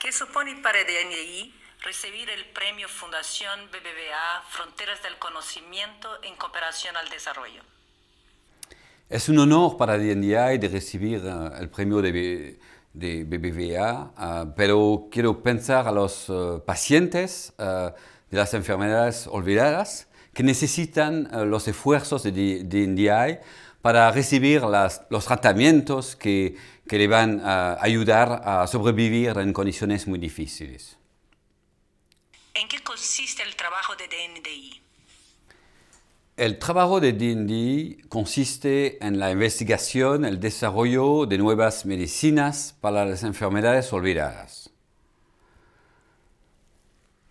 ¿Qué supone para DNI recibir el premio Fundación BBVA Fronteras del Conocimiento en Cooperación al Desarrollo? Es un honor para DNI de recibir uh, el premio de, de BBVA, uh, pero quiero pensar a los uh, pacientes de las enfermedades olvidadas que necesitan los esfuerzos de DNI para recibir las, los tratamientos que, que le van a ayudar a sobrevivir en condiciones muy difíciles. ¿En qué consiste el trabajo de DNDI? El trabajo de DNDI consiste en la investigación, el desarrollo de nuevas medicinas para las enfermedades olvidadas.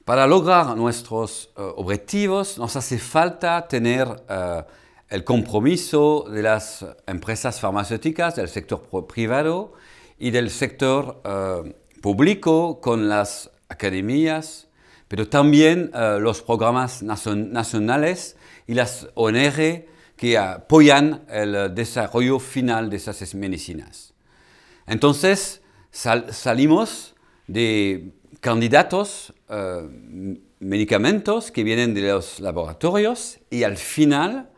Para lograr nuestros uh, objetivos nos hace falta tener uh, el compromiso de las empresas farmacéuticas, del sector privado y del sector uh, público con las academias, pero también los programas nacionales y las ONG que apoyan el desarrollo final de esas medicinas. Entonces sal salimos de candidatos, uh, medicamentos que vienen de los laboratorios y al final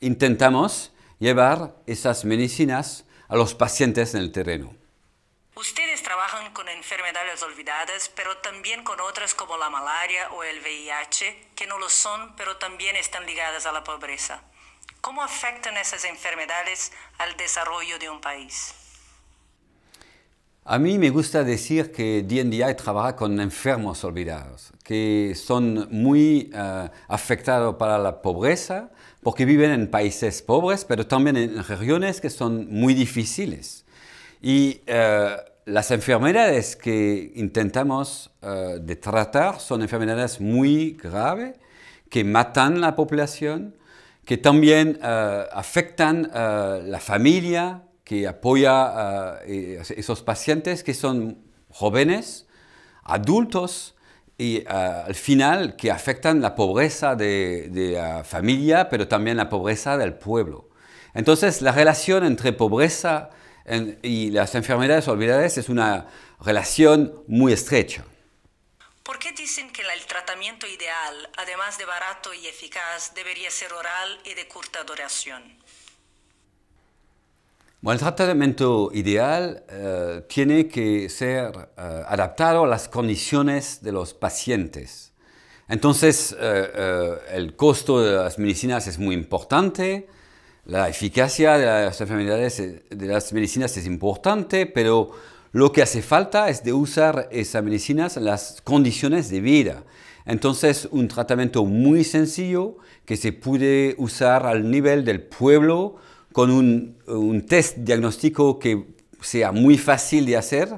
intentamos llevar esas medicinas a los pacientes en el terreno. Ustedes trabajan con enfermedades olvidadas, pero también con otras como la malaria o el VIH, que no lo son, pero también están ligadas a la pobreza. ¿Cómo afectan esas enfermedades al desarrollo de un país? A mí me gusta decir que DNDI trabaja con enfermos olvidados, que son muy uh, afectados para la pobreza, porque viven en países pobres, pero también en regiones que son muy difíciles. Y uh, las enfermedades que intentamos uh, de tratar son enfermedades muy graves, que matan la población, que también afectan la familia, que apoya a esos pacientes que son jóvenes, adultos, y al final que afectan la pobreza de, la familia, pero también la pobreza del pueblo. Entonces, la relación entre pobreza y las enfermedades olvidadas es una relación muy estrecha. ¿Por qué dicen que el tratamiento ideal, además de barato y eficaz, debería ser oral y de corta duración? Bueno, el tratamiento ideal uh, tiene que ser uh, adaptado a las condiciones de los pacientes. Entonces, uh, el costo de las medicinas es muy importante, la eficacia de las enfermedades de las medicinas es importante, pero lo que hace falta es de usar esas medicinas en las condiciones de vida. Entonces, un tratamiento muy sencillo que se puede usar al nivel del pueblo, con un, un, test diagnóstico que sea muy fácil de hacer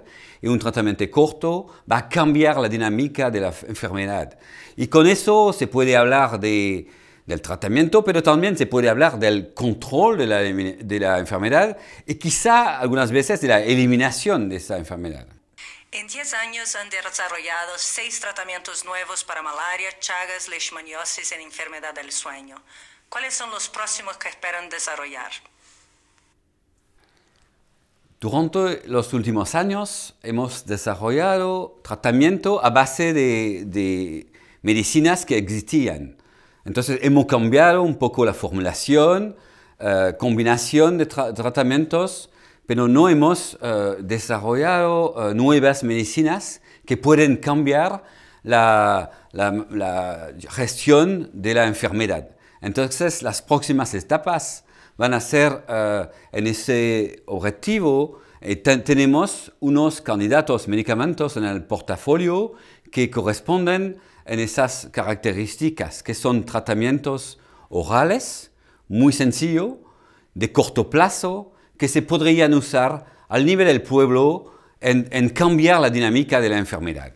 y un tratamiento corto, va a cambiar la dinámica de la enfermedad. Y con eso se puede hablar de, del tratamiento, pero también se puede hablar del control de la, de la enfermedad y quizá algunas veces de la eliminación de esa enfermedad. En 10 años han desarrollado seis tratamientos nuevos para malaria, chagas, leishmaniosis y enfermedad del sueño. ¿Cuáles son los próximos que esperan desarrollar? Durante los últimos años hemos desarrollado tratamiento a base de, medicinas que existían. Entonces hemos cambiado un poco la formulación, uh, combinación de tra tratamientos, pero no hemos uh, desarrollado uh, nuevas medicinas que pueden cambiar la gestión de la enfermedad. Entonces, las próximas etapas van a ser uh, en ese objetivo. Eh, ten tenemos unos candidatos medicamentos en el portafolio que corresponden en esas características, que son tratamientos orales, muy sencillos, de corto plazo, que se podrían usar al nivel del pueblo en cambiar la dinámica de la enfermedad.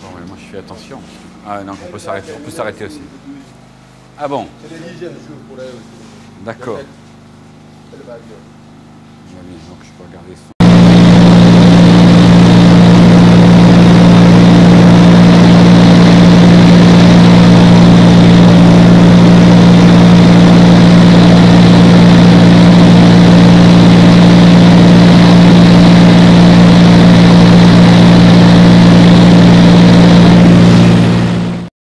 Bon, mais moi je fais attention. Ah non, on peut s'arrêter, on peut s'arrêter aussi. Ah bon. D'accord. Donc je peux regarder son.